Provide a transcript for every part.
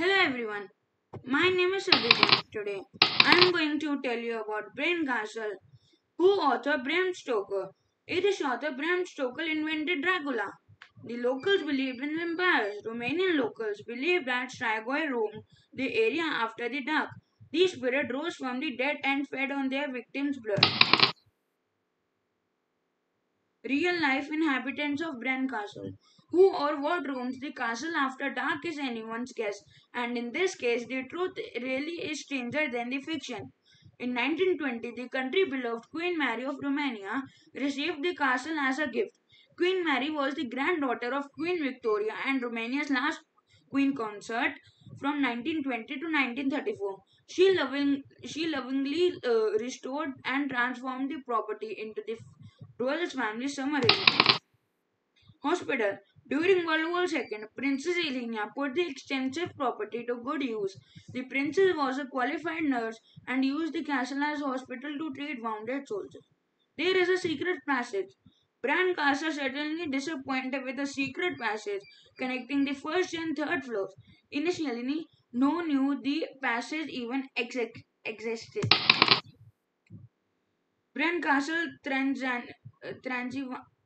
Hello everyone, my name is Abhijit. Today I am going to tell you about Bran Castle, who author Bram Stoker. Irish author Bram Stoker invented Dracula. The locals believed in vampires. Romanian locals believed that Strigoi roamed the area after the dark. These spirits rose from the dead and fed on their victims' blood. Real life inhabitants of Bran Castle. Who or what roams the castle after dark is anyone's guess, and in this case, the truth really is stranger than the fiction. In 1920, the country beloved Queen Mary of Romania received the castle as a gift. Queen Mary was the granddaughter of Queen Victoria and Romania's last queen consort from 1920 to 1934. She, loving, she lovingly uh, restored and transformed the property into the royal family summer. Hospital. During World War II, Princess Elena put the extensive property to good use. The princess was a qualified nurse and used the castle as hospital to treat wounded soldiers. There is a secret passage. Bran Castle suddenly disappointed with a secret passage connecting the first and third floors. Initially, no knew the passage even exi- existed. Bran Castle Transan-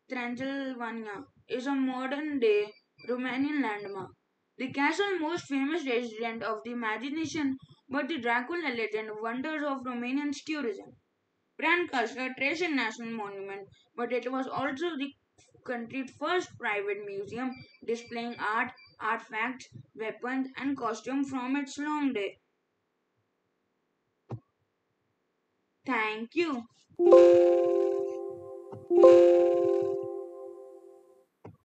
Transylvania is a modern day Romanian landmark. The castle most famous resident of the imagination, but the Dracula legend wonders of Romanian tourism. Bran Castle a Tracian national monument, but it was also the country's first private museum displaying art, artifacts, weapons, and costumes from its long day. Thank you.